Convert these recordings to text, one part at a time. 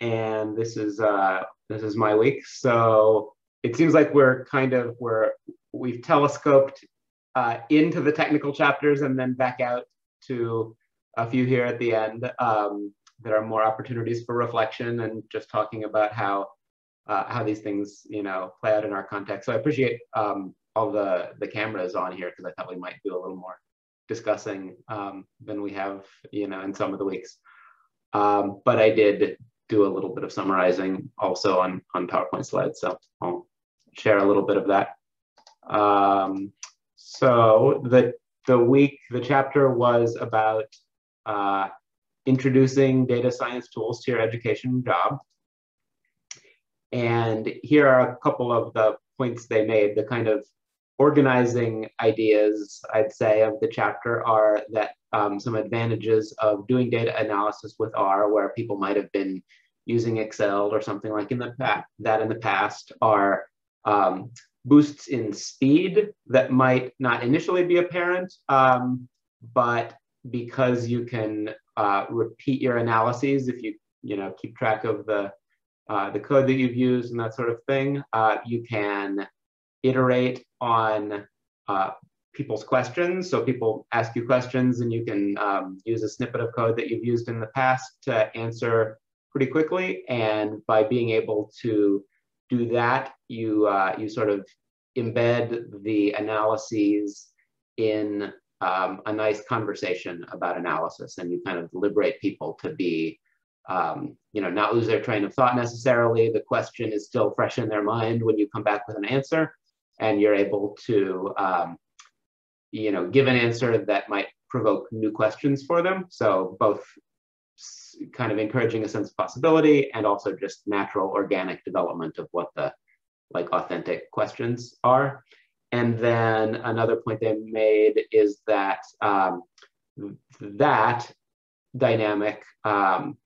and this is uh, this is my week. So it seems like we're kind of we're we've telescoped uh, into the technical chapters and then back out to a few here at the end. Um, there are more opportunities for reflection and just talking about how uh, how these things you know play out in our context. So I appreciate um, all the the cameras on here because I thought we might do a little more discussing um, than we have you know in some of the weeks. Um, but I did do a little bit of summarizing also on on PowerPoint slides, so I'll share a little bit of that. Um, so the the week the chapter was about uh, introducing data science tools to your education job. And here are a couple of the points they made. The kind of organizing ideas, I'd say, of the chapter are that um, some advantages of doing data analysis with R, where people might have been using Excel or something like in the past, that in the past are um, boosts in speed that might not initially be apparent, um, but because you can uh, repeat your analyses if you you know keep track of the uh, the code that you've used and that sort of thing. Uh, you can iterate on uh, people's questions. So people ask you questions and you can um, use a snippet of code that you've used in the past to answer pretty quickly. And by being able to do that, you, uh, you sort of embed the analyses in um, a nice conversation about analysis and you kind of liberate people to be um, you know not lose their train of thought necessarily the question is still fresh in their mind when you come back with an answer and you're able to um, you know give an answer that might provoke new questions for them. So both kind of encouraging a sense of possibility and also just natural organic development of what the like authentic questions are. And then another point they made is that um, that dynamic um,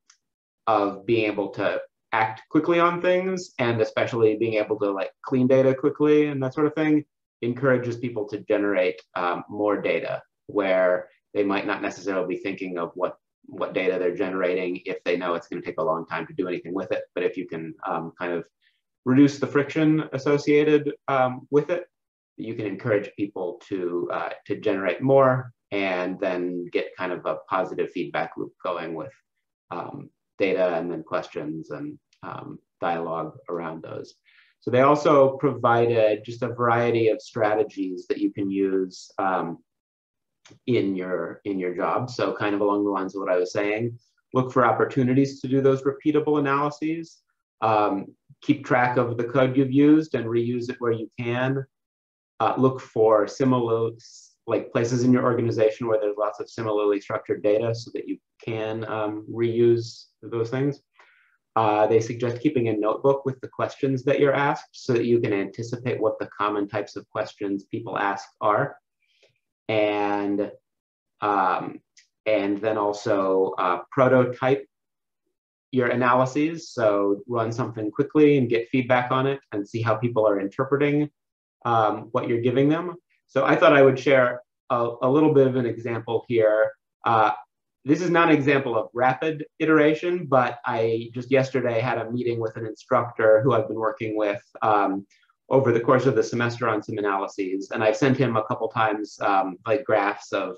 of being able to act quickly on things and especially being able to like clean data quickly and that sort of thing encourages people to generate um, more data where they might not necessarily be thinking of what what data they're generating if they know it's going to take a long time to do anything with it. But if you can um, kind of reduce the friction associated um, with it you can encourage people to uh, to generate more and then get kind of a positive feedback loop going with um, data and then questions and um, dialogue around those. So they also provided just a variety of strategies that you can use um, in your in your job. So kind of along the lines of what I was saying, look for opportunities to do those repeatable analyses. Um, keep track of the code you've used and reuse it where you can uh, look for similar like places in your organization where there's lots of similarly structured data so that you can um, reuse those things. Uh, they suggest keeping a notebook with the questions that you're asked so that you can anticipate what the common types of questions people ask are. And, um, and then also uh, prototype your analyses. So run something quickly and get feedback on it and see how people are interpreting um, what you're giving them. So I thought I would share a, a little bit of an example here. Uh, this is not an example of rapid iteration, but I just yesterday had a meeting with an instructor who I've been working with um, over the course of the semester on some analyses. And I've sent him a couple times um, like graphs of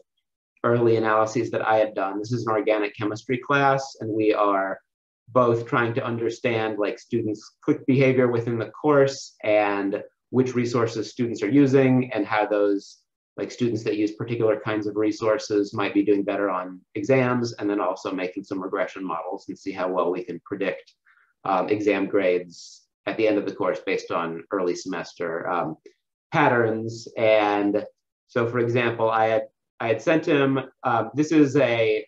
early analyses that I had done. This is an organic chemistry class, and we are both trying to understand like students' click behavior within the course and which resources students are using and how those like students that use particular kinds of resources might be doing better on exams and then also making some regression models and see how well we can predict um, exam grades at the end of the course based on early semester um, patterns. And so for example i had i had sent him um, this is a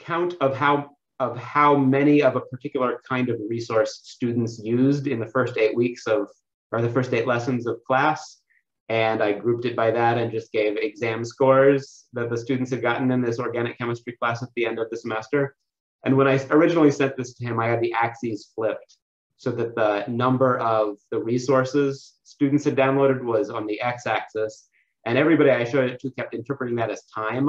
count of how of how many of a particular kind of resource students used in the first eight weeks of or the first eight lessons of class. And I grouped it by that and just gave exam scores that the students had gotten in this organic chemistry class at the end of the semester. And when I originally sent this to him, I had the axes flipped so that the number of the resources students had downloaded was on the x-axis. And everybody I showed it to kept interpreting that as time.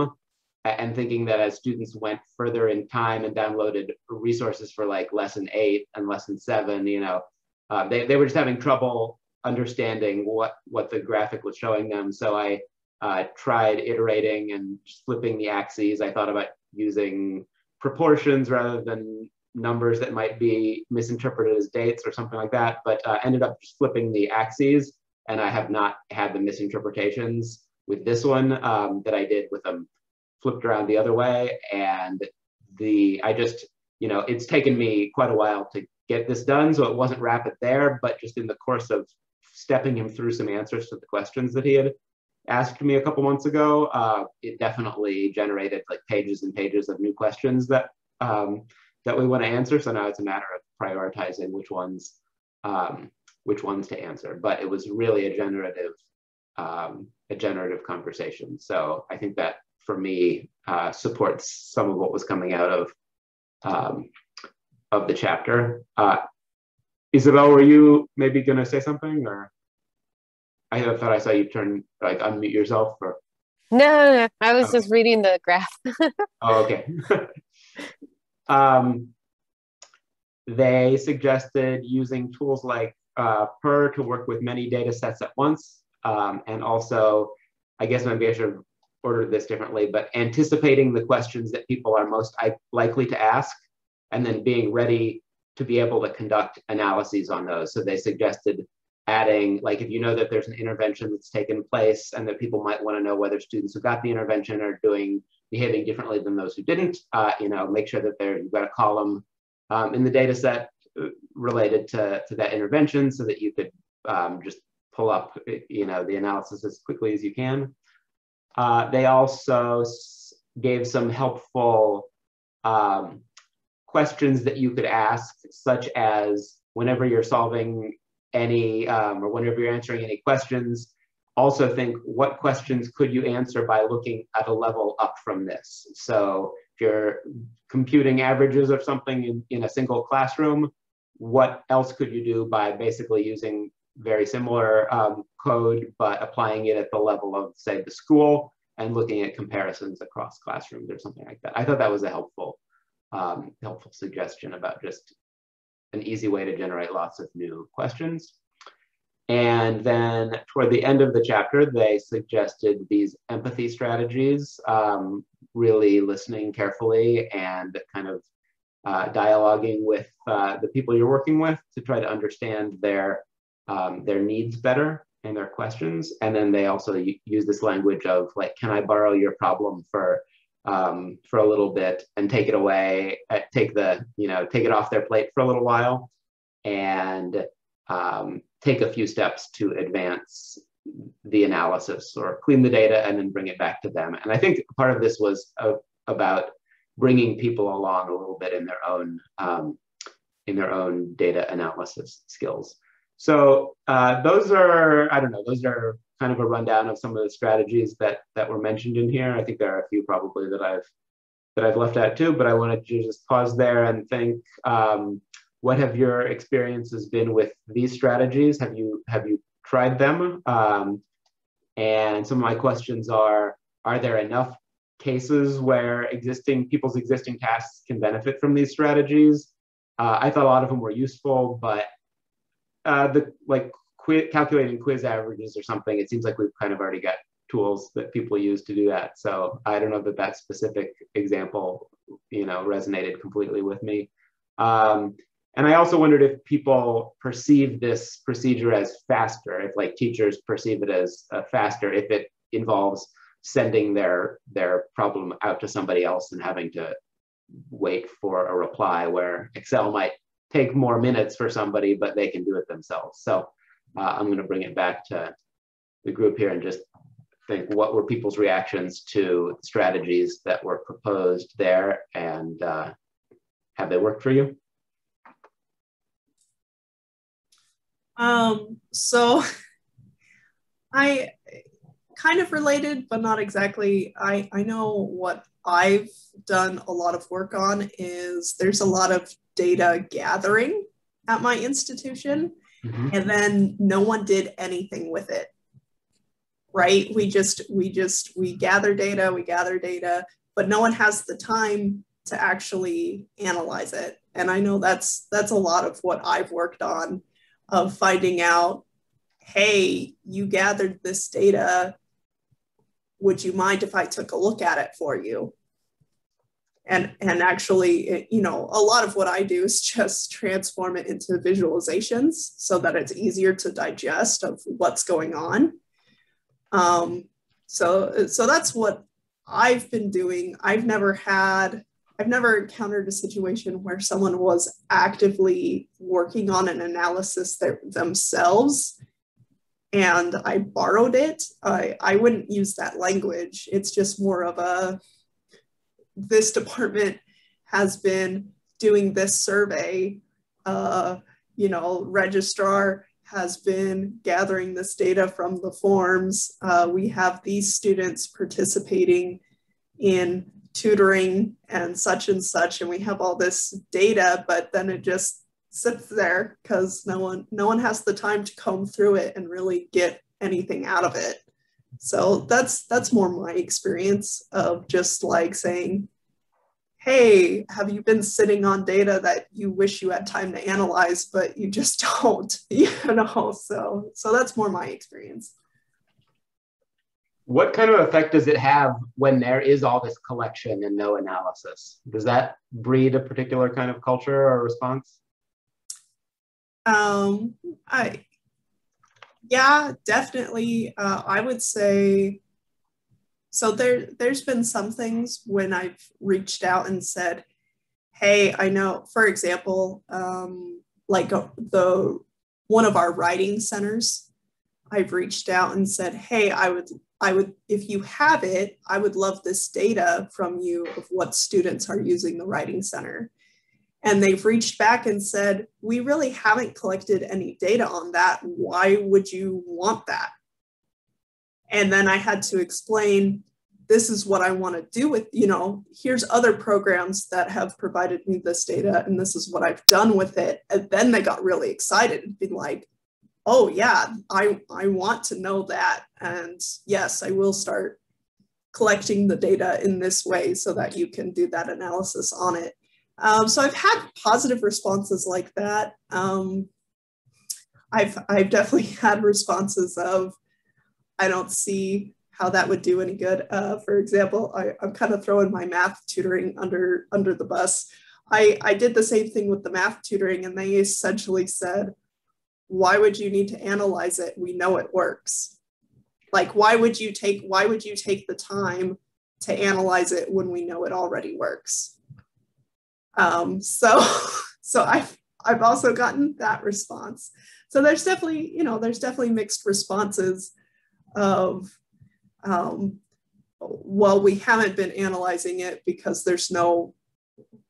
and thinking that as students went further in time and downloaded resources for like lesson eight and lesson seven, you know, uh, they, they were just having trouble understanding what, what the graphic was showing them. So I uh, tried iterating and flipping the axes. I thought about using proportions rather than numbers that might be misinterpreted as dates or something like that, but uh, ended up just flipping the axes. And I have not had the misinterpretations with this one um, that I did with them flipped around the other way. And the, I just, you know, it's taken me quite a while to get this done. So it wasn't rapid there, but just in the course of stepping him through some answers to the questions that he had asked me a couple months ago, uh, it definitely generated like pages and pages of new questions that um, that we want to answer. So now it's a matter of prioritizing which ones um, which ones to answer. But it was really a generative um, a generative conversation. So I think that for me uh, supports some of what was coming out of um, of the chapter. Uh, Isabel, were you maybe going to say something, or I thought I saw you turn like unmute yourself, or no, no, no. I was just reading the graph. oh, okay. um, they suggested using tools like uh, purrr to work with many data sets at once, um, and also, I guess maybe I should ordered this differently, but anticipating the questions that people are most likely to ask and then being ready to be able to conduct analyses on those. So they suggested adding, like if you know that there's an intervention that's taken place and that people might want to know whether students who got the intervention are doing behaving differently than those who didn't, uh, you know, make sure that there you've got a column um, in the data set uh, related to, to that intervention so that you could um, just pull up, you know, the analysis as quickly as you can. Uh, they also gave some helpful um, questions that you could ask, such as whenever you're solving any, um, or whenever you're answering any questions, also think what questions could you answer by looking at a level up from this. So if you're computing averages of something in, in a single classroom, what else could you do by basically using very similar um, code, but applying it at the level of, say, the school and looking at comparisons across classrooms or something like that. I thought that was a helpful, um, helpful suggestion about just an easy way to generate lots of new questions. And then toward the end of the chapter, they suggested these empathy strategies, um, really listening carefully and kind of uh, dialoguing with uh, the people you're working with to try to understand their um, their needs better and their questions. And then they also use this language of like, can I borrow your problem for um, for a little bit and take it away, uh, take the, you know, take it off their plate for a little while and um, take a few steps to advance the analysis or clean the data and then bring it back to them. And I think part of this was uh, about bringing people along a little bit in their own um, in their own data analysis skills. So uh, those are, I don't know, those are kind of a rundown of some of the strategies that that were mentioned in here. I think there are a few probably that I've that I've left out too, but I wanted to just pause there and think, um, what have your experiences been with these strategies? Have you have you tried them? Um, and some of my questions are: Are there enough cases where existing people's existing tasks can benefit from these strategies? Uh, I thought a lot of them were useful, but uh, the like calculating quiz averages or something, it seems like we've kind of already got tools that people use to do that. So I don't know that that specific example, you know, resonated completely with me. Um, and I also wondered if people perceive this procedure as faster, if like teachers perceive it as uh, faster, if it involves sending their their problem out to somebody else and having to wait for a reply where Excel might take more minutes for somebody, but they can do it themselves. So uh, I'm going to bring it back to the group here and just think what were people's reactions to strategies that were proposed there and uh, have they worked for you? Um, so I kind of related, but not exactly. I, I know what I've done a lot of work on is there's a lot of data gathering at my institution mm-hmm. and then no one did anything with it right we just we just we gather data we gather data but no one has the time to actually analyze it. And I know that's that's a lot of what I've worked on of finding out, hey, you gathered this data. Would you mind if I took a look at it for you? And, and actually, you know, a lot of what I do is just transform it into visualizations so that it's easier to digest of what's going on. Um, so, so that's what I've been doing. I've never had I've never encountered a situation where someone was actively working on an analysis themselves and I borrowed it. I, I wouldn't use that language. It's just more of a this department has been doing this survey. Uh, you know, registrar has been gathering this data from the forms. Uh, we have these students participating in tutoring and such and such and we have all this data but then it just sits there because no one no one has the time to comb through it and really get anything out of it so that's that's more my experience of just like saying hey have you been sitting on data that you wish you had time to analyze but you just don't you know so so that's more my experience what kind of effect does it have when there is all this collection and no analysis? Does that breed a particular kind of culture or response? Um, I, yeah, definitely. Uh, I would say, so there, there's been some things when I've reached out and said, hey, I know, for example, um, like uh, the, one of our writing centers, I've reached out and said, hey, I would I would, if you have it, I would love this data from you of what students are using the Writing Center. And they've reached back and said, we really haven't collected any data on that. Why would you want that? And then I had to explain, this is what I want to do with, you know, here's other programs that have provided me this data and this is what I've done with it. And then they got really excited and be like, oh yeah, I, I want to know that. And yes, I will start collecting the data in this way so that you can do that analysis on it. Um, so I've had positive responses like that. Um, I've, I've definitely had responses of, I don't see how that would do any good. Uh, for example, I, I'm kind of throwing my math tutoring under, under the bus. I, I did the same thing with the math tutoring and they essentially said, why would you need to analyze it? We know it works. Like, why would you take, why would you take the time to analyze it when we know it already works? Um, so, so I've, I've also gotten that response. So there's definitely, you know, there's definitely mixed responses of, um, well, we haven't been analyzing it because there's no,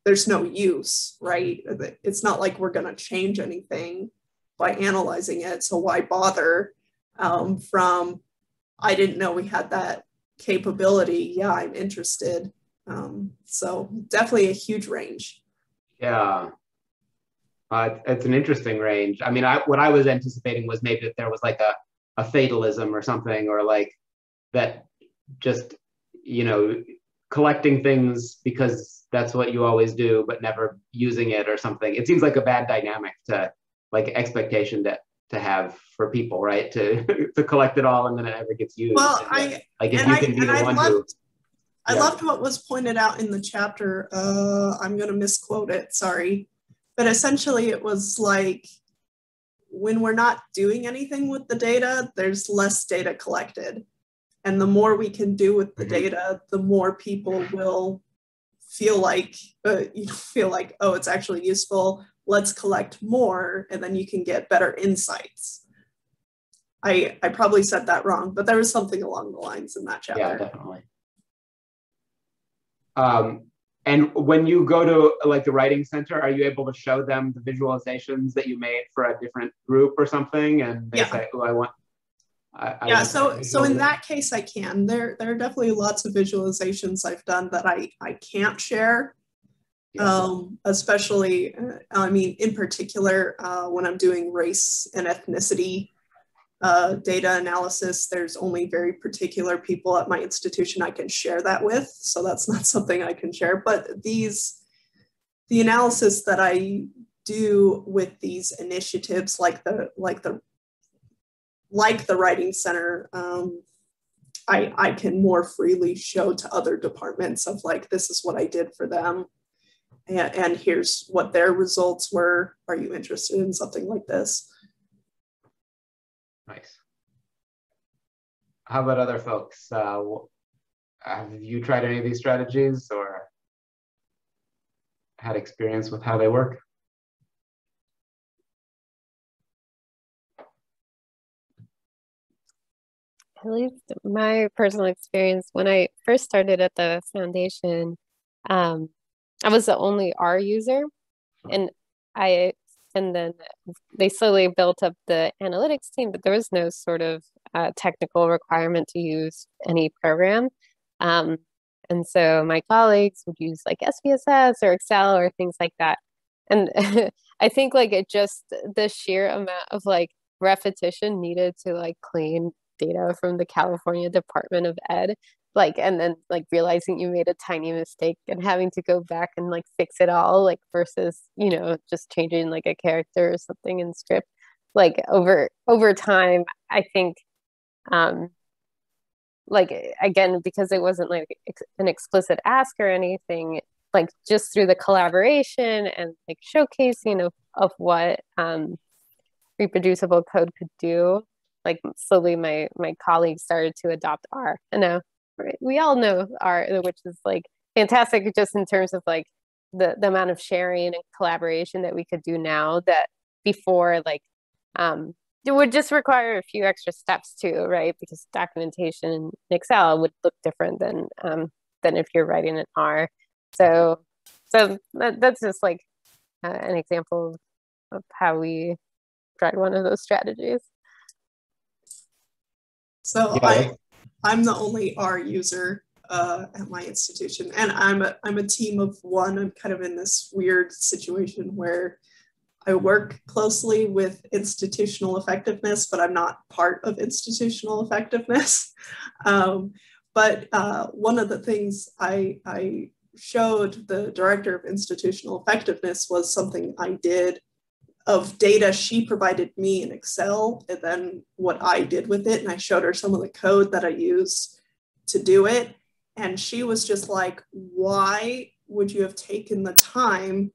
there's no use, right? It's not like we're going to change anything by analyzing it. So why bother? Um, from I didn't know we had that capability. Yeah, I'm interested. Um, so definitely a huge range. Yeah. Uh, it's an interesting range. I mean, I, what I was anticipating was maybe that there was like a, a fatalism or something, or like that just, you know, collecting things because that's what you always do, but never using it or something. It seems like a bad dynamic to like expectation to to have for people, right? To to collect it all and then it never gets used. Well, I like if you I, can be the I one loved, who. I yeah. loved what was pointed out in the chapter. Uh, I'm going to misquote it. Sorry, but essentially it was like when we're not doing anything with the data, there's less data collected. And the more we can do with the Mhm. data, the more people will feel like, uh, you feel like, oh, it's actually useful let's collect more and then you can get better insights. I, I probably said that wrong, but there was something along the lines in that chapter. Yeah, definitely. Um, and when you go to like the writing center, are you able to show them the visualizations that you made for a different group or something? And they Yeah. say, "Oh, I want." I, I yeah, want so so in that case I can. There there are definitely lots of visualizations I've done that I I can't share. Yeah. Um, especially uh, I mean in particular uh, when I'm doing race and ethnicity uh, data analysis, there's only very particular people at my institution I can share that with. So that's not something I can share. But these, the analysis that I do with these initiatives, like the like the like the Writing Center, um, I I can more freely show to other departments of like this is what I did for them, and, and here's what their results were. Are you interested in something like this? Nice. How about other folks? Uh, have you tried any of these strategies or had experience with how they work? At least my personal experience when I first started at the foundation, um, I was the only R user, and I and then they slowly built up the analytics team but there was no sort of uh, technical requirement to use any program. Um, and so my colleagues would use like spss or excel or things like that. And i think like it just the sheer amount of like repetition needed to like clean data from the california department of ed like and then like realizing you made a tiny mistake and having to go back and like fix it all like versus you know just changing like a character or something in script like over over time i think um like again because it wasn't like ex- an explicit ask or anything like just through the collaboration and like showcasing of, of what um reproducible code could do like slowly my my colleagues started to adopt r and now? We all know R, which is like fantastic just in terms of like the, the amount of sharing and collaboration that we could do now that before like um it would just require a few extra steps too, right? Because documentation in Excel would look different than um, than if you're writing in R. So, so that, that's just like uh, an example of how we tried one of those strategies. So yeah. I I'm the only R user uh, at my institution, and I'm a, I'm a team of one. I'm kind of in this weird situation where I work closely with institutional effectiveness, but I'm not part of institutional effectiveness. Um, but uh, one of the things I, I showed the director of institutional effectiveness was something I did of data she provided me in Excel and then what I did with it. And I showed her some of the code that I used to do it. And she was just like, why would you have taken the time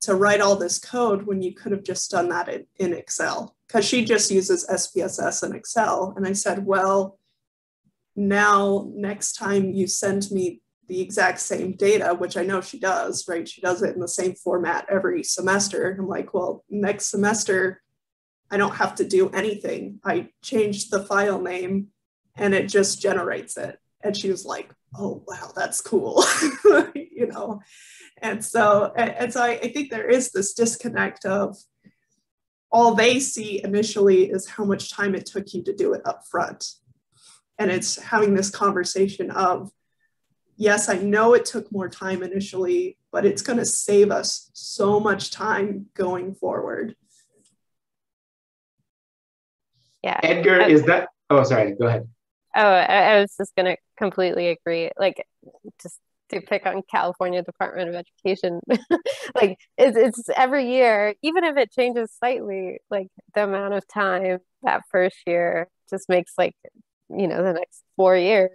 to write all this code when you could have just done that in, in Excel? Because she just uses SPSS and Excel. And I said, well, now next time you send me the exact same data, which I know she does, right? She does it in the same format every semester. I'm like, well, next semester, I don't have to do anything. I change the file name and it just generates it. And she was like, oh, wow, that's cool, you know? And so, and so I, I think there is this disconnect of all they see initially is how much time it took you to do it up front. And it's having this conversation of, yes, I know it took more time initially, but it's going to save us so much time going forward. Yeah. Edgar, oh. is that? Oh, sorry. Go ahead. Oh, I, I was just going to completely agree. Like, just to pick on California Department of Education, like it's, it's every year, even if it changes slightly, like the amount of time that first year just makes like, you know, the next four years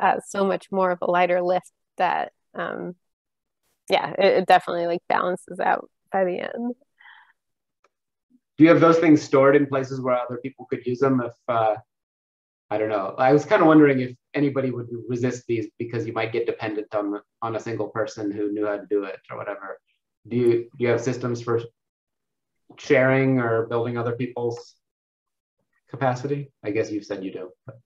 uh, so much more of a lighter lift that um yeah it, it, definitely like balances out by the end. Do you have those things stored in places where other people could use them if uh i don't know. I was kind of wondering if anybody would resist these because you might get dependent on on a single person who knew how to do it or whatever. Do you do you have systems for sharing or building other people's capacity? I guess you've said you do but.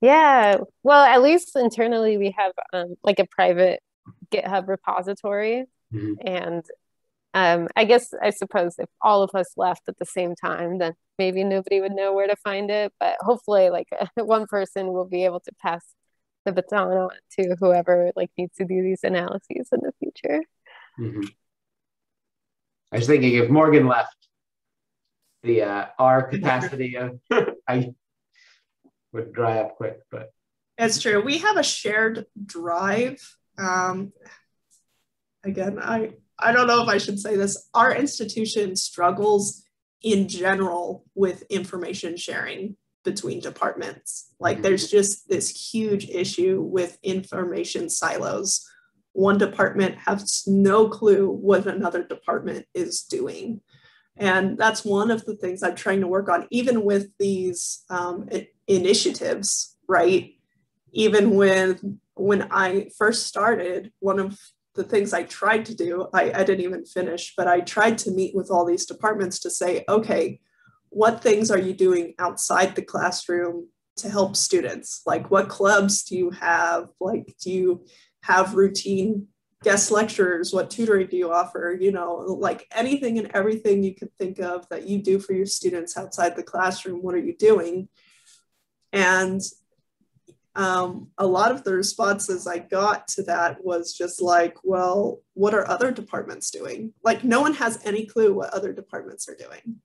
Yeah. Well, at least internally we have um, like a private GitHub repository. Mm-hmm. And um, I guess I suppose if all of us left at the same time, then maybe nobody would know where to find it. But hopefully, like one person will be able to pass the baton on to whoever like needs to do these analyses in the future. Mm-hmm. I was thinking if Morgan left, the uh, R capacity of I would dry up quick, but it's true. We have a shared drive. Um, again, I I don't know if I should say this. Our institution struggles in general with information sharing between departments. Like there's just this huge issue with information silos. One department has no clue what another department is doing. And that's one of the things I'm trying to work on, even with these um, initiatives, right? Even when when I first started, one of the things I tried to do, I, I didn't even finish, but I tried to meet with all these departments to say, okay, what things are you doing outside the classroom to help students? Like, what clubs do you have? Like, do you have routine guest lecturers? What tutoring do you offer? You know, like anything and everything you could think of that you do for your students outside the classroom, what are you doing? And um, a lot of the responses I got to that was just like, well, what are other departments doing? Like, no one has any clue what other departments are doing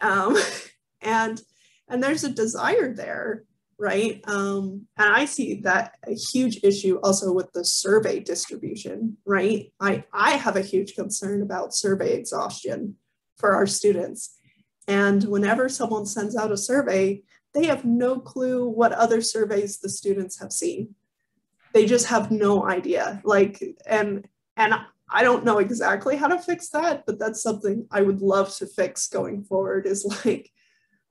um, and and there's a desire there right? Um, and i see that a huge issue also with the survey distribution right? I i have a huge concern about survey exhaustion for our students. And whenever someone sends out a survey they have no clue what other surveys the students have seen. They just have no idea like and and I don't know exactly how to fix that, but that's something I would love to fix going forward is like,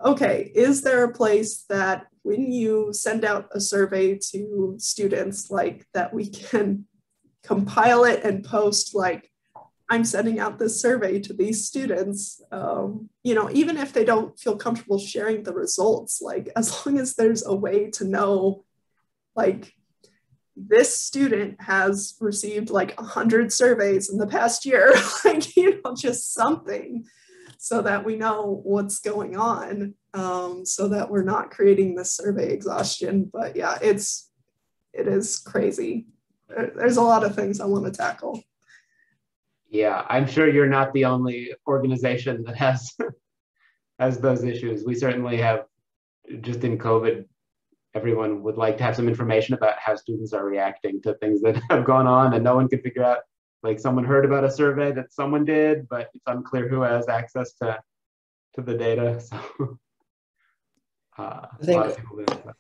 okay, is there a place that when you send out a survey to students, like that we can compile it and post like, I'm sending out this survey to these students, um, you know, even if they don't feel comfortable sharing the results, like as long as there's a way to know, like, this student has received like 100 surveys in the past year like you know just something so that we know what's going on um, so that we're not creating this survey exhaustion. But yeah it's it is crazy. There's a lot of things i want to tackle. Yeah i'm sure you're not the only organization that has has those issues. We certainly have just in covid everyone would like to have some information about how students are reacting to things that have gone on and no one can figure out like someone heard about a survey that someone did but it's unclear who has access to to the data so uh, I think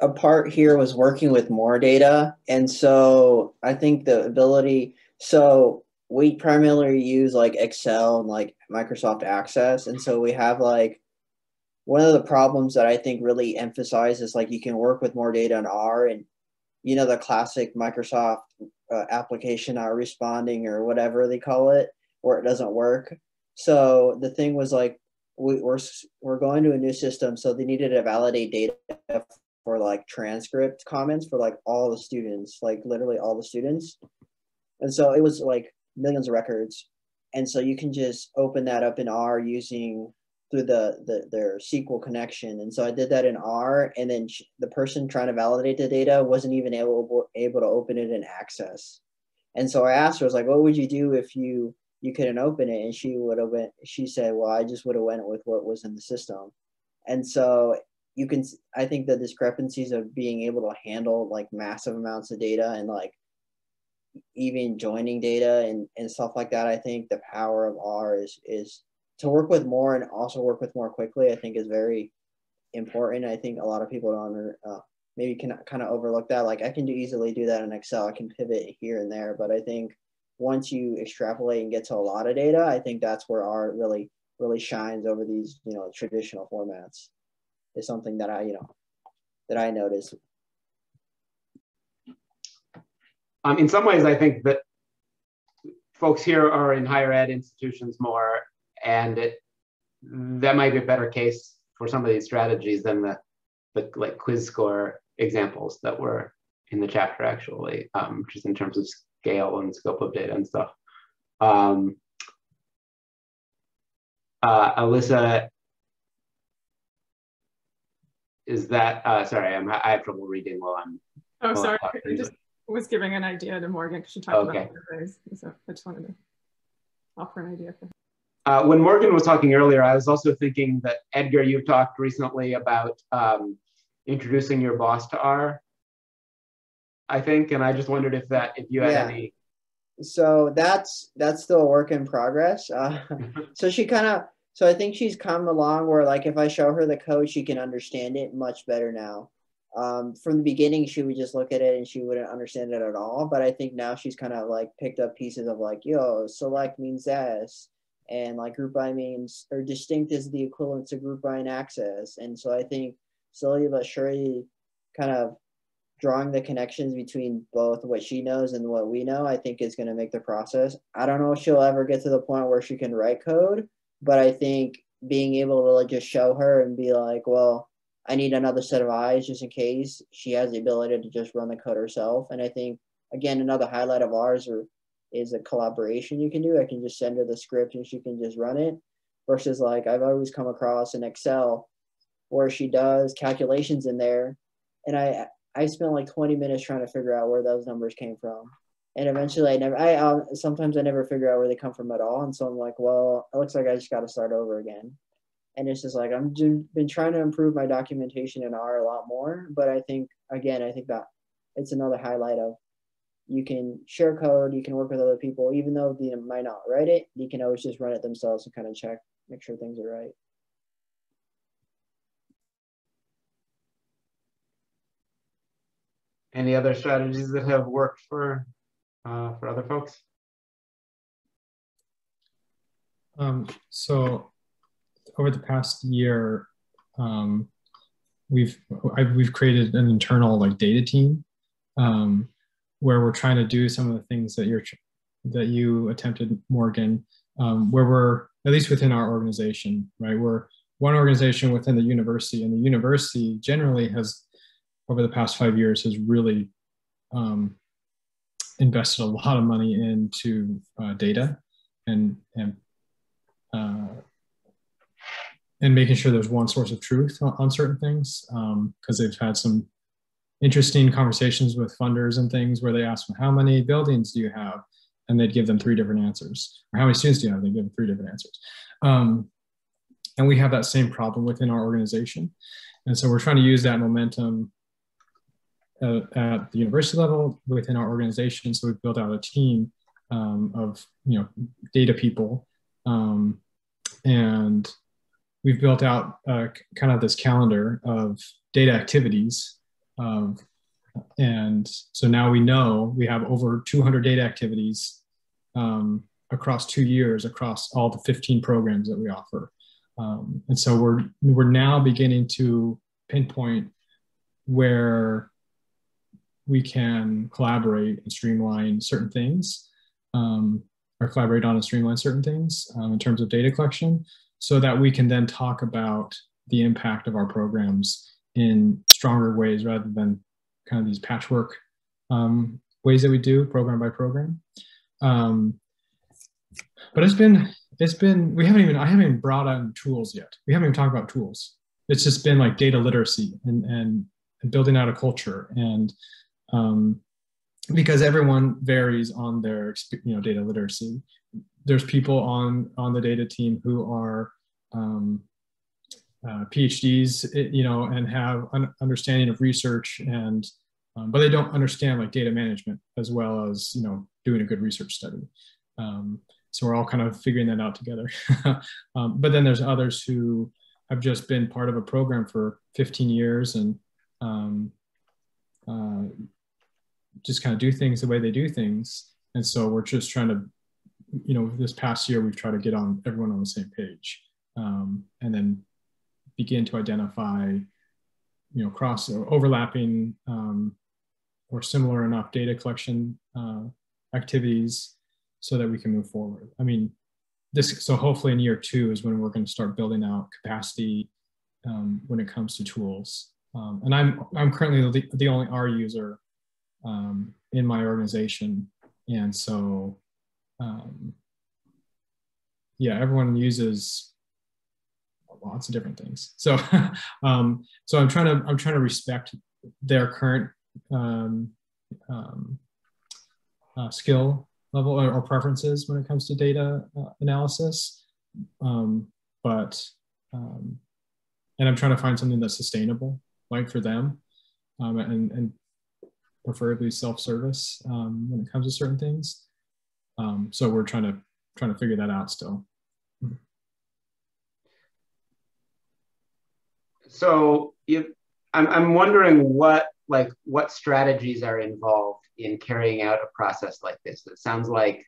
a part here was working with more data. And so I think the ability, so we primarily use like Excel and like Microsoft Access. And so we have like one of the problems that I think really emphasizes like you can work with more data in R and you know the classic Microsoft uh, application not responding or whatever they call it, where it doesn't work. So the thing was like we, we're we're going to a new system, so they needed to validate data for like transcript comments for like all the students, like literally all the students, and so it was like millions of records, and so you can just open that up in R using through the, the their SQL connection. And so I did that in R, and then the person trying to validate the data wasn't even able able to open it in Access. And so I asked her, I was like, "What would you do if you you couldn't open it?" And she would have went. She said, "Well, I just would have went with what was in the system." And so you can, I think the discrepancies of being able to handle like massive amounts of data and like even joining data and, and stuff like that. I think the power of R is is to work with more and also work with more quickly, I think is very important. I think a lot of people don't uh, maybe can kind of overlook that. Like I can do easily do that in Excel. I can pivot here and there, but I think once you extrapolate and get to a lot of data, I think that's where R really really shines over these you know traditional formats. Is something that I you know that I notice. Um, in some ways, I think that folks here are in higher ed institutions more and it, that might be a better case for some of these strategies than the, the like quiz score examples that were in the chapter actually, um, just in terms of scale and scope of data and stuff. Um, uh, Alyssa, is that, uh, sorry, I'm, I have trouble reading while I'm. Oh, sorry, I just was giving an idea to Morgan because she talked okay. about surveys. So I just wanted to offer an idea for her. Uh, when Morgan was talking earlier, I was also thinking that Edgar, you've talked recently about um, introducing your boss to R. I think, and I just wondered if that if you had yeah. any. So that's that's still a work in progress. Uh, so she kind of so I think she's come along where like if I show her the code, she can understand it much better now. Um, from the beginning, she would just look at it and she wouldn't understand it at all. But I think now she's kind of like picked up pieces of like, yo, select means this, and like group by means or distinct is the equivalent to group by and access. And so I think slowly but surely, kind of drawing the connections between both what she knows and what we know, I think is going to make the process. I don't know if she'll ever get to the point where she can write code, but I think being able to like just show her and be like, well, I need another set of eyes just in case she has the ability to just run the code herself. And I think again, another highlight of ours or is a collaboration you can do. I can just send her the script and she can just run it. Versus like I've always come across in Excel where she does calculations in there and I I spent like 20 minutes trying to figure out where those numbers came from. And eventually I never, I, um, sometimes I never figure out where they come from at all. And so I'm like, well, it looks like I just got to start over again. And it's just like, I'm been trying to improve my documentation in R a lot more. But I think, again, I think that it's another highlight of you can share code, you can work with other people, even though they might not write it, they can always just run it themselves and kind of check, make sure things are right. Any other strategies that have worked for uh, for other folks? Um, so over the past year, um, we've I've, we've created an internal like data team um, where we're trying to do some of the things that you're that you attempted, Morgan, um, where we're at least within our organization, right? We're one organization within the university, and the university generally has over the past five years has really um, invested a lot of money into uh, data and and uh, and making sure there's one source of truth on, certain things because um, they've had some interesting conversations with funders and things where they ask them how many buildings do you have and they'd give them three different answers or how many students do you have they give them three different answers um, and we have that same problem within our organization and so we're trying to use that momentum uh, at the university level within our organization. So we've built out a team um, of you know data people, um, and we've built out uh, kind of this calendar of data activities. Um, and so now we know we have over 200 data activities um, across two years across all the 15 programs that we offer. Um, and so we're we're now beginning to pinpoint where we can collaborate and streamline certain things um, or collaborate on and streamline certain things um, in terms of data collection so that we can then talk about the impact of our programs in stronger ways rather than kind of these patchwork um, ways that we do program by program. Um, but it's been, it's been, we haven't even, I haven't even brought on tools yet. We haven't even talked about tools. It's just been like data literacy and, and, and building out a culture and um, because everyone varies on their you know data literacy. There's people on on the data team who are um, uh, PhDs, you know, and have an understanding of research and um, but they don't understand like data management as well as you know doing a good research study. Um, so we're all kind of figuring that out together. um, but then there's others who have just been part of a program for 15 years and um, uh, just kind of do things the way they do things. And so we're just trying to, you know, this past year we've tried to get on everyone on the same page, um, and then begin to identify, you know, cross or overlapping um, or similar enough data collection uh, activities so that we can move forward. I mean, this so hopefully in year two is when we're going to start building out capacity um, when it comes to tools. Um, and I'm I'm currently the, the only R user um, in my organization. And so, um, yeah, everyone uses lots of different things. So, um, so I'm trying to I'm trying to respect their current um, um, uh, skill level or, or, preferences when it comes to data uh, analysis. um, but um, and I'm trying to find something that's sustainable, like for them, um, and and preferably self-service when it comes to certain things. So we're trying to trying to figure that out still. So I'm I'm wondering what like what strategies are involved in carrying out a process like this. It sounds like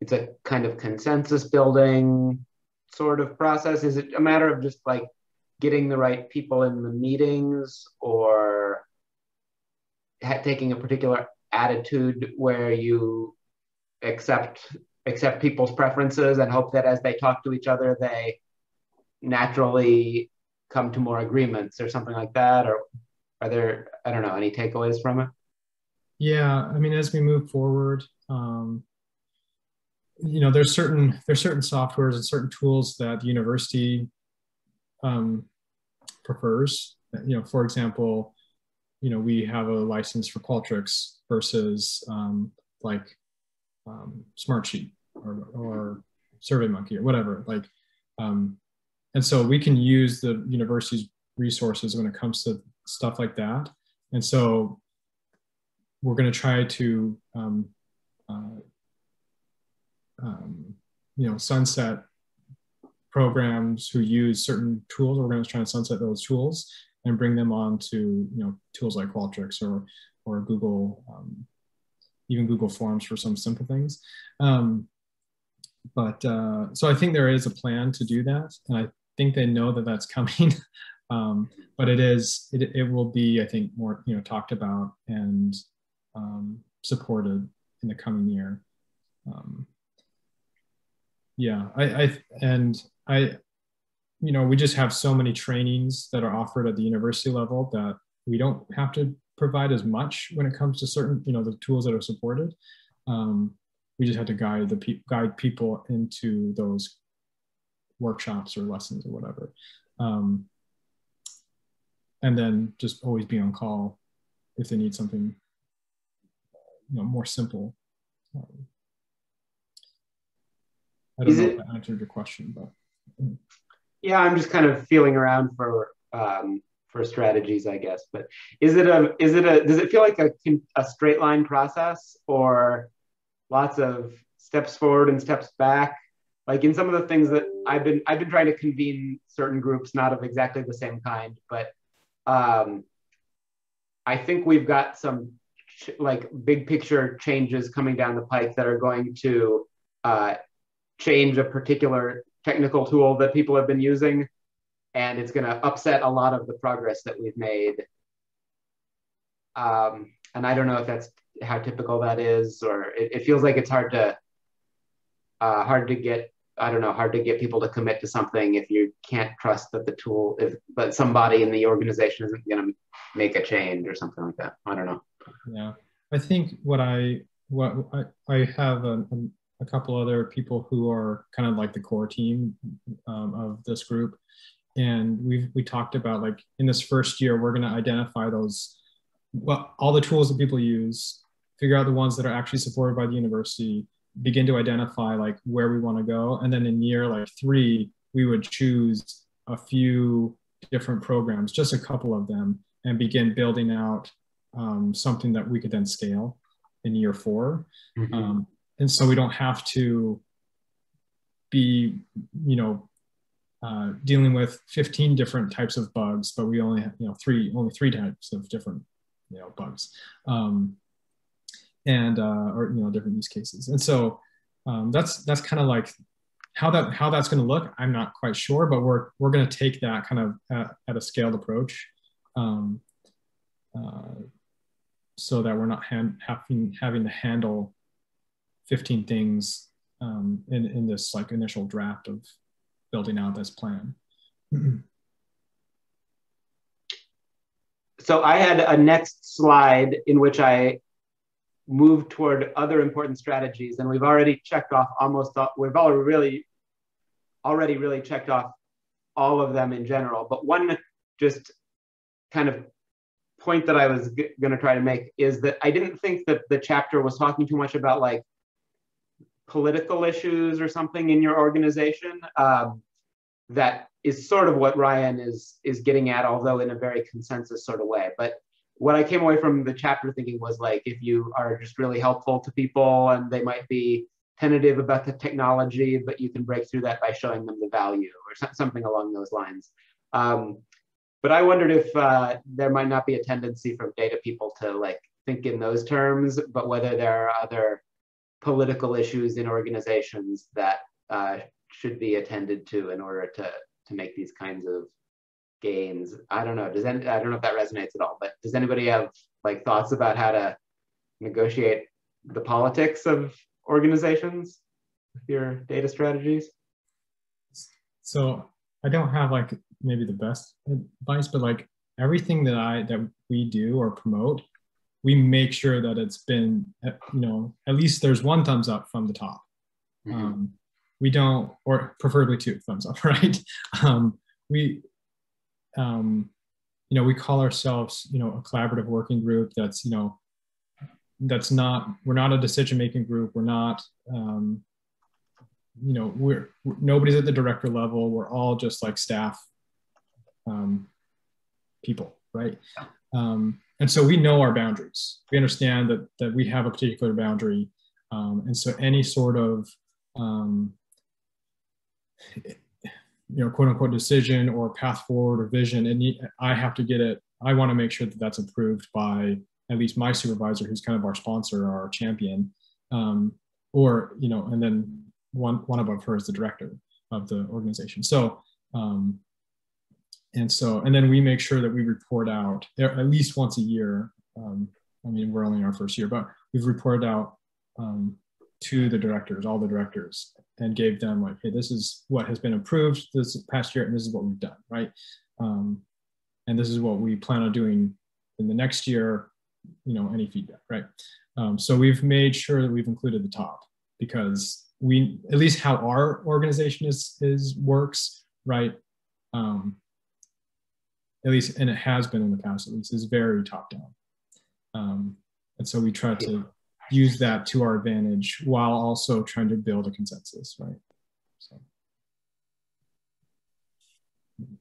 it's a kind of consensus building sort of process. Is it a matter of just like getting the right people in the meetings or taking a particular attitude where you accept accept people's preferences and hope that as they talk to each other they naturally come to more agreements or something like that? Or are there i don't know any takeaways from it? Yeah i mean as we move forward um, you know there's certain there's certain softwares and certain tools that the university um, prefers. You know for example you know we have a license for qualtrics versus um, like um, smartsheet or, or surveymonkey or whatever. Like um, and so we can use the university's resources when it comes to stuff like that and so we're going to try to um, uh, um, you know, sunset programs who use certain tools. We're going to try to sunset those tools and bring them on to you know tools like Qualtrics or or Google, um, even Google Forms for some simple things. Um, but uh, so I think there is a plan to do that, and I think they know that that's coming. um, but it is it, it will be I think more you know talked about and um, supported in the coming year. Um, yeah I, I and i you know we just have so many trainings that are offered at the university level that we don't have to provide as much when it comes to certain you know the tools that are supported um, we just had to guide the pe- guide people into those workshops or lessons or whatever um, and then just always be on call if they need something you know more simple um, I don't Is know it, if I answered your question, but yeah, I'm just kind of feeling around for um, for strategies, I guess. But is it a is it a does it feel like a a straight line process or lots of steps forward and steps back? Like in some of the things that I've been I've been trying to convene certain groups, not of exactly the same kind, but um, I think we've got some like big picture changes coming down the pike that are going to uh, change a particular technical tool that people have been using and it's going to upset a lot of the progress that we've made. Um, and i don't know if that's how typical that is or it, it feels like it's hard to uh, hard to get i don't know hard to get people to commit to something if you can't trust that the tool if but somebody in the organization isn't going to make a change or something like that. I don't know. Yeah. I think what i what i, I have a, a couple other people who are kind of like the core team um, of this group. And we've we talked about like in this first year we're going to identify those well all the tools that people use figure out the ones that are actually supported by the university begin to identify like where we want to go. And then in year like three we would choose a few different programs just a couple of them and begin building out um, something that we could then scale in year 4 mm-hmm. um, and so we don't have to be you know uh, dealing with 15 different types of bugs but we only have you know three only three types of different you know bugs. Um, and uh, or you know different use cases and so um, that's that's kind of like how that how that's going to look i'm not quite sure but we're we're going to take that kind of at, at a scaled approach um, uh, so that we're not hand, having having to handle 15 things um, in, in this like initial draft of building out this plan. so I had a next slide in which I moved toward other important strategies, and we've already checked off almost all, we've already really already really checked off all of them in general. But one just kind of point that I was going to try to make is that I didn't think that the chapter was talking too much about like political issues or something in your organization. Um, that is sort of what Ryan is is getting at, although in a very consensus sort of way. But what I came away from the chapter thinking was like if you are just really helpful to people and they might be tentative about the technology, but you can break through that by showing them the value or something along those lines. Um, but I wondered if uh, there might not be a tendency from data people to like think in those terms, but whether there are other political issues in organizations that uh, should be attended to in order to to make these kinds of gains. I don't know. Does any, I don't know if that resonates at all, but does anybody have like thoughts about how to negotiate the politics of organizations with your data strategies? So I don't have like maybe the best advice, but like everything that I that we do or promote, we make sure that it's been you know at least there's one thumbs up from the top. Mm-hmm. Um, we don't, or preferably two thumbs up, right? Um, we um, you know, we call ourselves, you know, a collaborative working group that's, you know, that's not, we're not a decision making group. We're not, um, you know, we're, we're, nobody's at the director level. We're all just like staff um, people, right? Um, and so we know our boundaries. We understand that that we have a particular boundary, um, and so any sort of um, you know, quote unquote decision or path forward or vision, and I have to get it. I want to make sure that that's approved by at least my supervisor, who's kind of our sponsor, or our champion, um, or you know, and then one one above her is the director of the organization. So, um, and so, and then we make sure that we report out at least once a year. Um, I mean, we're only in our first year, but we've reported out um, to the directors, all the directors, and gave them like, hey, this is what has been approved this past year, and this is what we've done, right? Um, and this is what we plan on doing in the next year. You know, any feedback, right? Um, so we've made sure that we've included the top because we, at least how our organization is is works, right? Um, at least, and it has been in the past, at least, is very top down. Um, and so we try to use that to our advantage while also trying to build a consensus, right? So.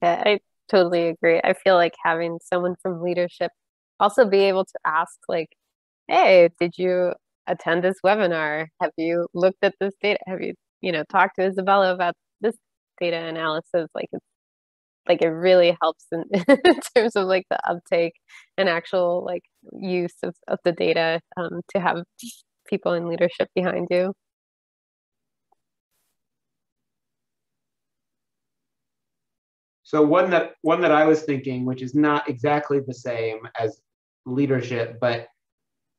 Yeah, I totally agree. I feel like having someone from leadership also be able to ask, like, hey, did you attend this webinar? Have you looked at this data? Have you, you know, talked to Isabella about this data analysis? Like, it's like it really helps in, in, terms of like the uptake and actual like use of, of the data um, to have people in leadership behind you. So one that one that i was thinking which is not exactly the same as leadership but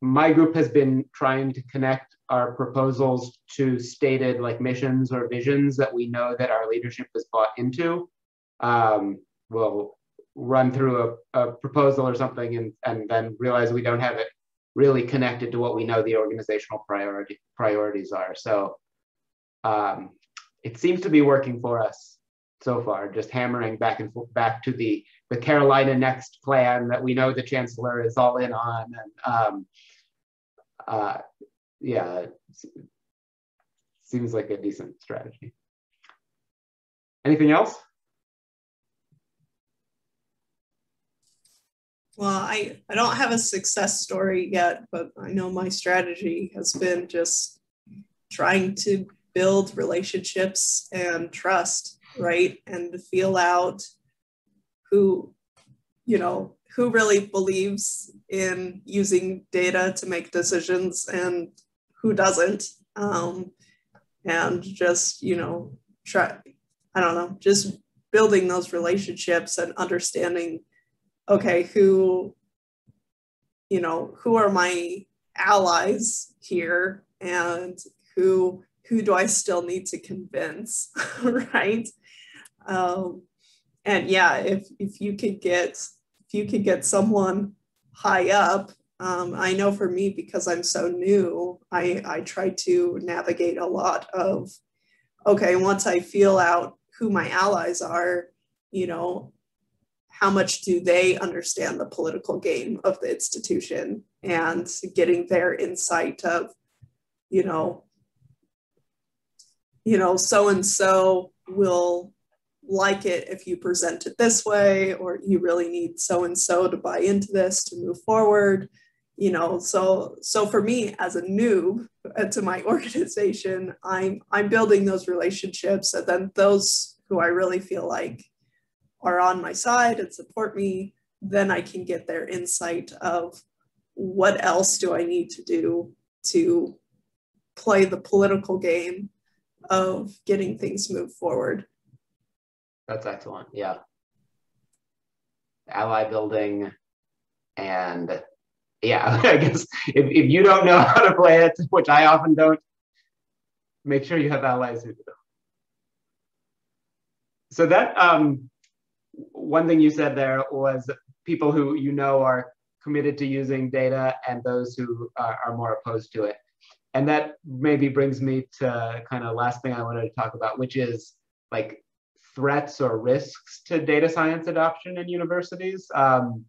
my group has been trying to connect our proposals to stated like missions or visions that we know that our leadership is bought into um, we'll run through a, a, proposal or something and, and then realize we don't have it really connected to what we know the organizational priority priorities are. So um, it seems to be working for us so far, just hammering back and forth, back to the the Carolina Next plan that we know the chancellor is all in on, and um, uh, yeah, seems like a decent strategy. Anything else? Well, I, I don't have a success story yet, but I know my strategy has been just trying to build relationships and trust, right? And feel out who, you know, who really believes in using data to make decisions and who doesn't. Um, and just, you know, try, I don't know, just building those relationships and understanding okay, who, you know, who are my allies here and who who do I still need to convince, right? Um, and yeah, if if you could get if you could get someone high up, um, I know for me because I'm so new, I I try to navigate a lot of okay. Once I feel out who my allies are, you know, how much do they understand the political game of the institution and getting their insight of you know you know, so and so will like it if you present it this way, or you really need so and so to buy into this to move forward. You know, so so for me as a noob uh, to my organization, I'm I'm building those relationships, and then those who I really feel like are on my side and support me, then I can get their insight of what else do I need to do to play the political game of getting things moved forward. That's excellent. Yeah. Ally building and yeah, I guess if, if you don't know how to play it, which I often don't, make sure you have allies who do. So that um, one thing you said there was people who you know are committed to using data and those who are, are more opposed to it. And that maybe brings me to kind of last thing I wanted to talk about, which is like threats or risks to data science adoption in universities um,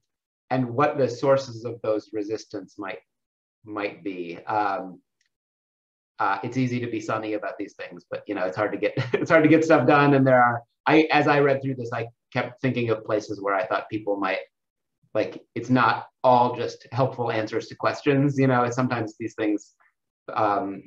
and what the sources of those resistance might might be. Um, uh, it's easy to be sunny about these things, but you know it's hard to get it's hard to get stuff done. And there are I as I read through this, I kept thinking of places where I thought people might like it's not all just helpful answers to questions. You know, sometimes these things um,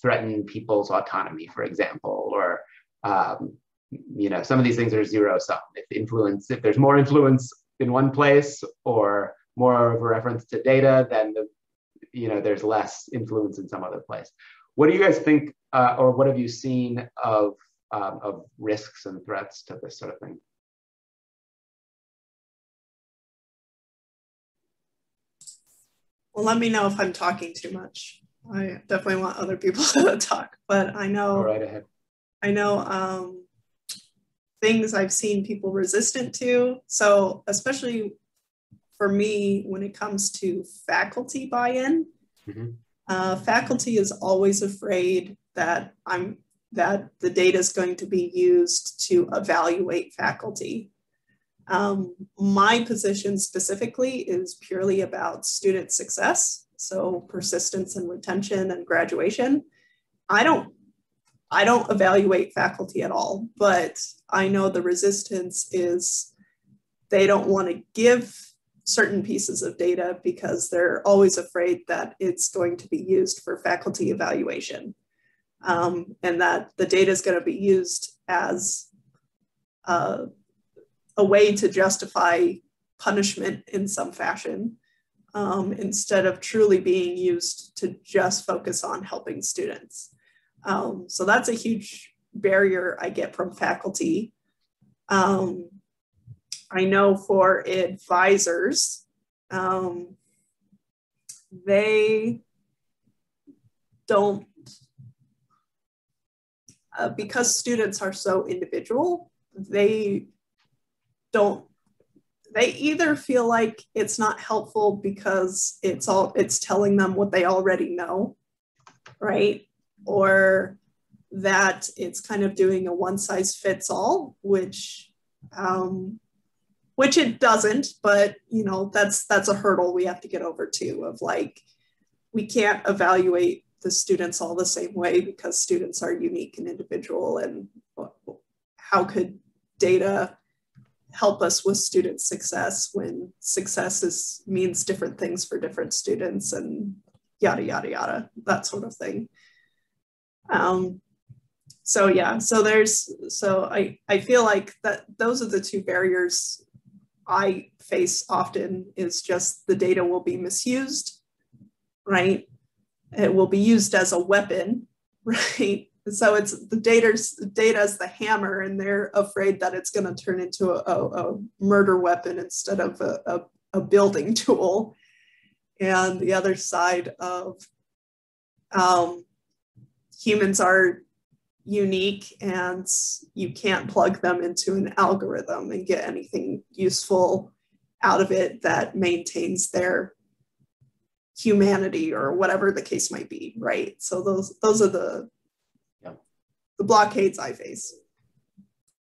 threaten people's autonomy, for example, or um, you know, some of these things are zero sum. If influence, if there's more influence in one place or more of a reference to data, then the, you know, there's less influence in some other place. What do you guys think, uh, or what have you seen of um, of risks and threats to this sort of thing? Well, let me know if I'm talking too much. I definitely want other people to talk, but I know. Go right ahead. I know um, things I've seen people resistant to. So, especially for me, when it comes to faculty buy-in, mm-hmm. uh, faculty is always afraid that I'm that the data is going to be used to evaluate faculty. Um, my position specifically is purely about student success, so persistence and retention and graduation. I don't I don't evaluate faculty at all, but I know the resistance is they don't want to give certain pieces of data because they're always afraid that it's going to be used for faculty evaluation um, and that the data is going to be used as uh, a way to justify punishment in some fashion um, instead of truly being used to just focus on helping students. Um, so that's a huge barrier I get from faculty. Um, I know for advisors, um, they don't, uh, because students are so individual, they don't they either feel like it's not helpful because it's all it's telling them what they already know right or that it's kind of doing a one size fits all, which um, which it doesn't, but you know that's that's a hurdle we have to get over too. Of like, we can't evaluate the students all the same way because students are unique and individual, and how could data help us with student success when success is means different things for different students and yada yada yada that sort of thing um, so yeah, so there's, so I, I feel like that those are the two barriers I face often is just the data will be misused, right? It will be used as a weapon, right? So it's the data's data is the hammer, and they're afraid that it's going to turn into a, a, a, murder weapon instead of a, a, a, building tool. And the other side of um, humans are unique and you can't plug them into an algorithm and get anything useful out of it that maintains their humanity or whatever the case might be right so those those are the. The blockades i face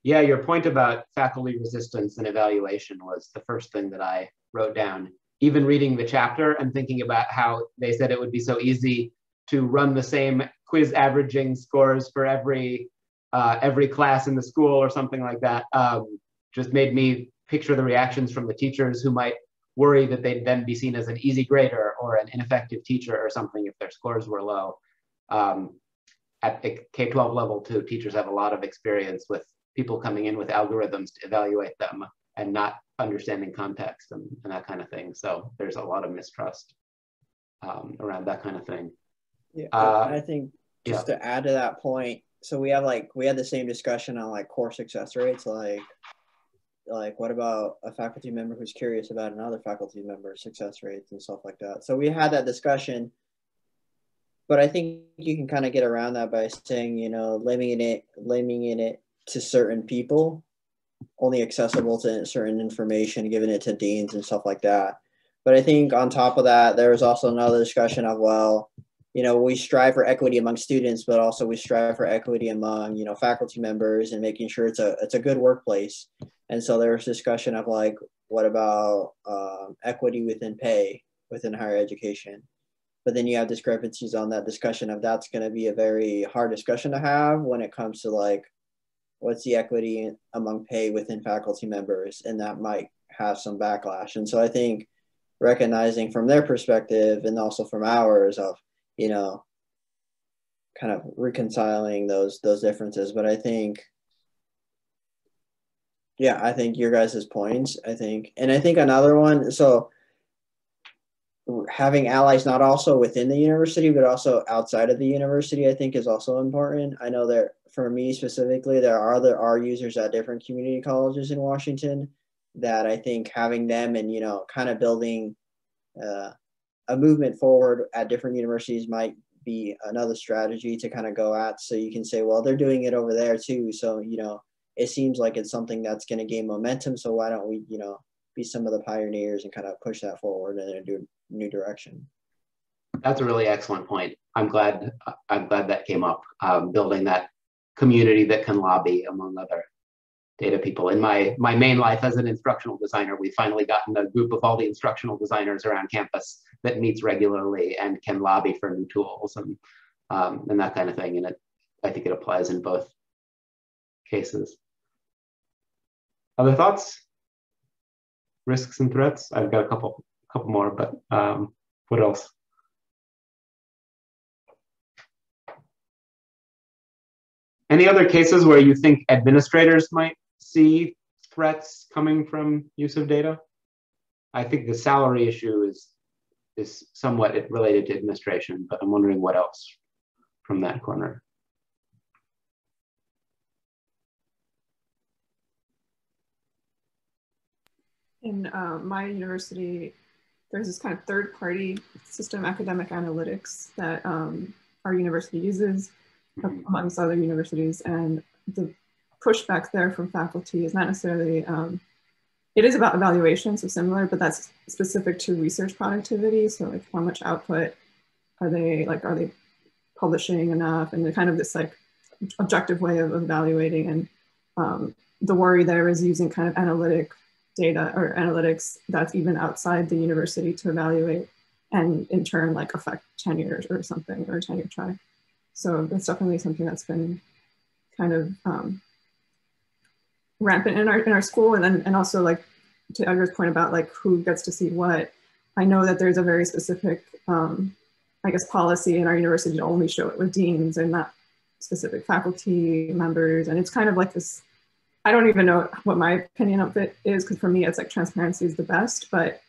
yeah your point about faculty resistance and evaluation was the first thing that i wrote down even reading the chapter and thinking about how they said it would be so easy to run the same quiz averaging scores for every uh, every class in the school or something like that um, just made me picture the reactions from the teachers who might worry that they'd then be seen as an easy grader or an ineffective teacher or something if their scores were low. Um, at the K-12 level too, teachers have a lot of experience with people coming in with algorithms to evaluate them and not understanding context and, and that kind of thing. So there's a lot of mistrust um, around that kind of thing. Yeah, uh, I think just yeah. to add to that point, so we have like we had the same discussion on like core success rates, like like what about a faculty member who's curious about another faculty member's success rates and stuff like that. So we had that discussion, but I think you can kind of get around that by saying you know limiting it limiting it to certain people, only accessible to certain information, giving it to deans and stuff like that. But I think on top of that, there was also another discussion of well, you know, we strive for equity among students, but also we strive for equity among you know faculty members and making sure it's a it's a good workplace. And so there was discussion of like, what about um, equity within pay within higher education? But then you have discrepancies on that discussion of that's going to be a very hard discussion to have when it comes to like what's the equity among pay within faculty members, and that might have some backlash. And so I think recognizing from their perspective and also from ours of you know kind of reconciling those those differences but i think yeah i think your guys' points i think and i think another one so having allies not also within the university but also outside of the university i think is also important i know that for me specifically there are other r users at different community colleges in washington that I think having them and you know kind of building uh, a movement forward at different universities might be another strategy to kind of go at. So you can say, well, they're doing it over there too. So you know, it seems like it's something that's going to gain momentum. So why don't we, you know, be some of the pioneers and kind of push that forward and a new direction? That's a really excellent point. I'm glad. I'm glad that came up. Um, building that community that can lobby, among other data people. In my, my main life as an instructional designer, we've finally gotten a group of all the instructional designers around campus that meets regularly and can lobby for new tools and, um, and that kind of thing. And it, I think it applies in both cases. Other thoughts? Risks and threats? I've got a couple, couple more, but um, what else? Any other cases where you think administrators might see threats coming from use of data? I think the salary issue is is somewhat related to administration, but I'm wondering what else from that corner. In uh, my university, there's this kind of third party system academic analytics that um, our university uses amongst other universities. And the pushback there from faculty is not necessarily, um, it is about evaluation, so similar, but that's specific to research productivity. So like how much output are they, like, are they publishing enough? And the kind of this like objective way of evaluating. And um, the worry there is using kind of analytic data or analytics that's even outside the university to evaluate and in turn like affect tenure or something or tenure track. So that's definitely something that's been kind of um, rampant in our in our school and then and also like to Edgar's point about like who gets to see what I know that there's a very specific um, I guess policy in our university to only show it with deans and not specific faculty members and it's kind of like this I don't even know what my opinion of it is because for me it's like transparency is the best but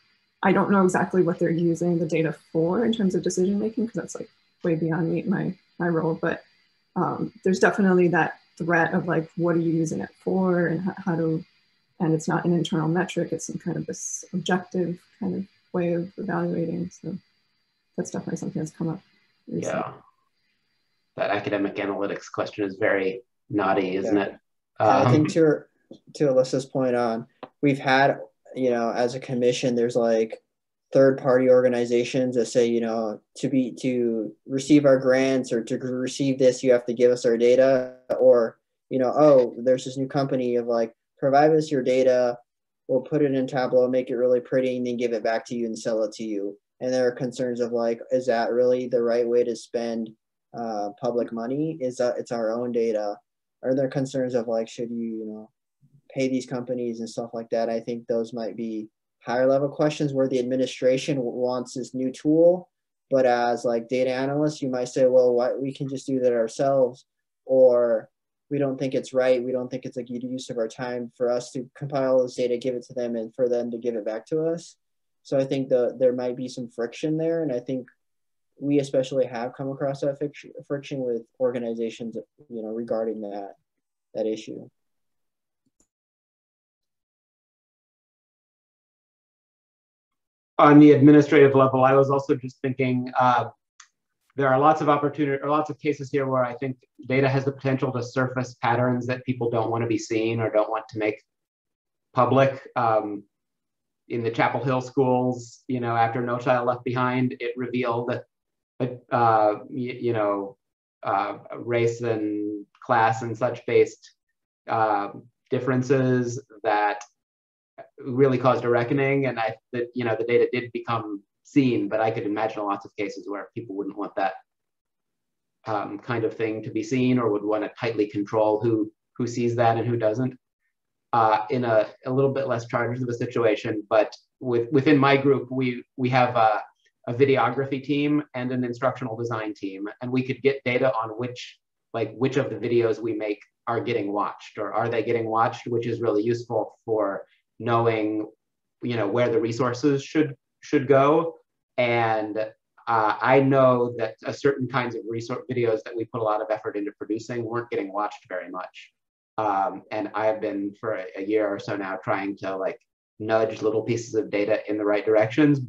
I don't know exactly what they're using the data for in terms of decision making because that's like way beyond me my my role but um, there's definitely that threat of like, what are you using it for and how, how to, and it's not an internal metric, it's some kind of this objective kind of way of evaluating. So that's definitely something that's come up. Recently. Yeah. That academic analytics question is very naughty, isn't yeah. it? Um, I think to, to Alyssa's point on, we've had, you know, as a commission, there's like third party organizations that say you know to be to receive our grants or to receive this you have to give us our data or you know oh there's this new company of like provide us your data we'll put it in tableau make it really pretty and then give it back to you and sell it to you and there are concerns of like is that really the right way to spend uh, public money is that it's our own data. Are there concerns of like should you you know pay these companies and stuff like that? I think those might be higher level questions where the administration wants this new tool, but as like data analysts, you might say, well, why we can just do that ourselves, or we don't think it's right. We don't think it's a good use of our time for us to compile this data, give it to them, and for them to give it back to us. So I think the there might be some friction there, and I think we especially have come across that friction with organizations, you know, regarding that that issue. On the administrative level, I was also just thinking uh, there are lots of opportunity or lots of cases here where I think data has the potential to surface patterns that people don't want to be seen or don't want to make public. Um, in the Chapel Hill schools, you know, after No Child Left Behind, it revealed, uh, you, you, know, uh, race and class and such based uh, differences that really caused a reckoning. And I, that you know, the data did become seen, but I could imagine lots of cases where people wouldn't want that um, kind of thing to be seen or would want to tightly control who who sees that and who doesn't uh, in a, a little bit less charged of a situation. But with, within my group, we, we have a, a videography team and an instructional design team, and we could get data on which, like which of the videos we make are getting watched or are they getting watched, which is really useful for knowing, you know, where the resources should should go. And uh, I know that a certain kinds of resource videos that we put a lot of effort into producing weren't getting watched very much. Um, and I've been for a, a, year or so now trying to like nudge little pieces of data in the right directions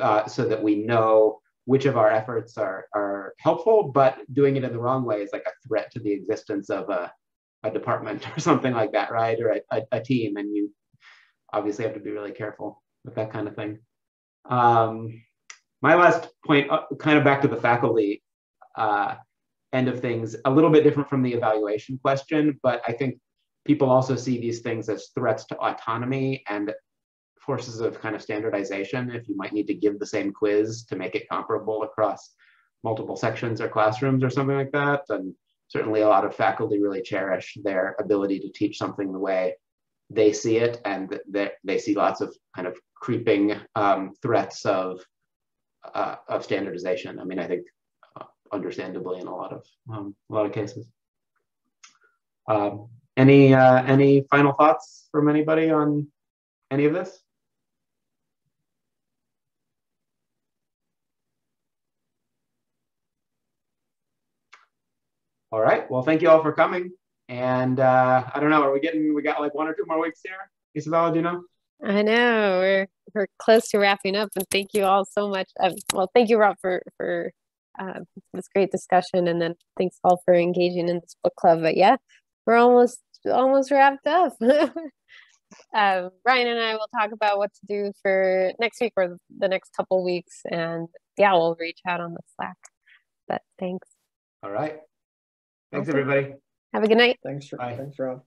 uh, so that we know which of our efforts are, are helpful, but doing it in the wrong way is like a threat to the existence of a, a department or something like that, right? Or a, a, a team. And you obviously have to be really careful with that kind of thing. Um, my last point, uh, kind of back to the faculty, uh, end of things, a little bit different from the evaluation question, but I think people also see these things as threats to autonomy and forces of kind of standardization. If you might need to give the same quiz to make it comparable across multiple sections or classrooms or something like that. And certainly a lot of faculty really cherish their ability to teach something the way they see it and that they see lots of kind of creeping um, threats of, uh, of standardization. I mean, I think understandably in a lot of um, a lot of cases. Um, any uh, any final thoughts from anybody on any of this? All right. Well, thank you all for coming. And uh, I don't know, are we getting? We got like one or two more weeks here, Isabella. Do you know? I know we're we're close to wrapping up, and thank you all so much. Um, well, thank you, Rob, for for uh, this great discussion, and then thanks all for engaging in this book club. But yeah, we're almost almost wrapped up. um, Ryan and I will talk about what to do for next week or the next couple weeks, and yeah, we'll reach out on the Slack. But thanks. All right. Thanks, okay. everybody. Have a good night. Thanks, for, thanks, Rob.